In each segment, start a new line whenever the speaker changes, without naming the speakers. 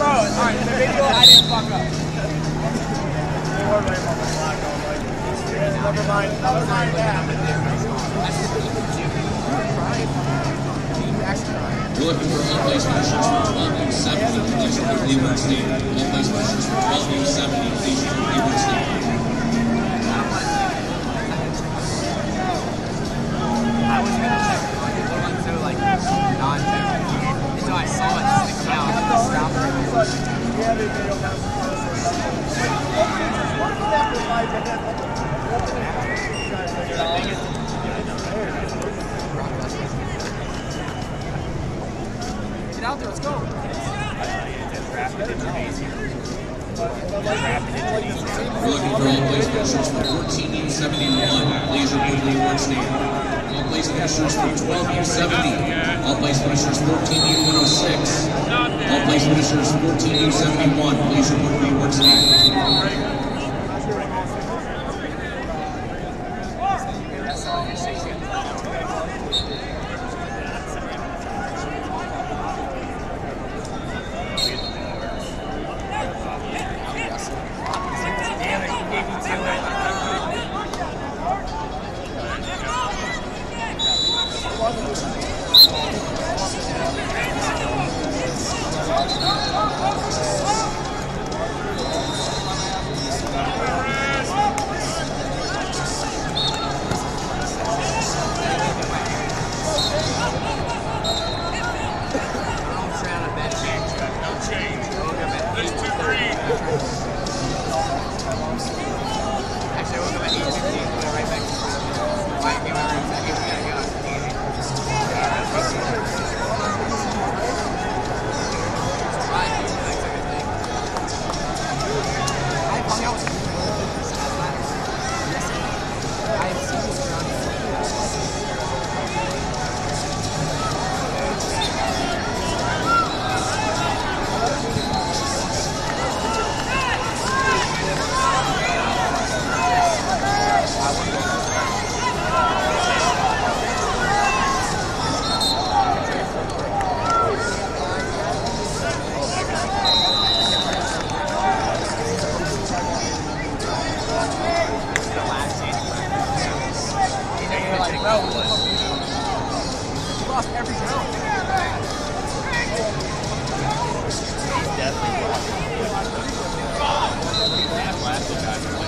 I didn't fuck up.
We're looking for all place finishers for 12 U 70. Please to Cleveland State. All place finishers for 12 U 70. Please to Cleveland State.
Get out there, let's go.
We're looking for all place finishers for 14 U 71. Please report to the stand. All place finishers for 12 U 70. All place finishers 14 U 106. All place finishers 14 U 71. Please report to the stand.
Lost every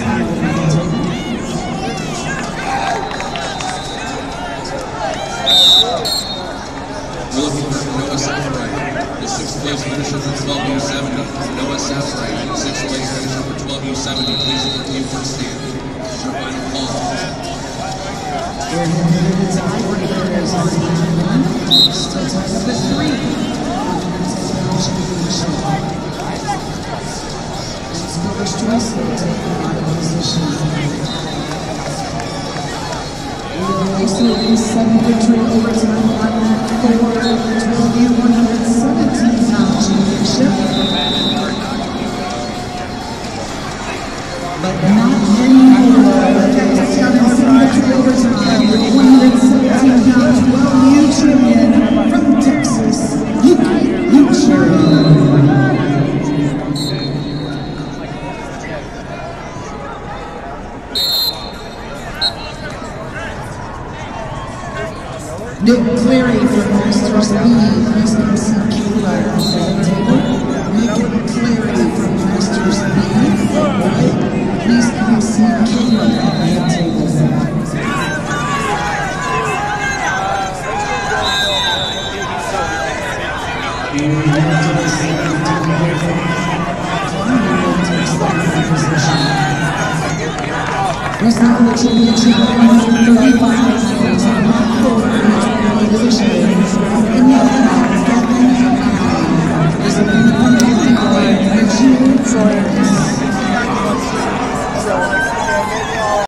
We're looking for Noah Southright, the sixth place finisher for 12 U 70. Noah Southright, sixth place finisher for 12 U 70. Please report to stand. This is your final call.
Still tied up at victory the 12U 117 pound championship. But not Nick Cleary from Masters Eve, Mr. Kayla on the table. Nick Cleary from Masters B. Please come see Kayla on the table. Wrestling Championship 35 position is in the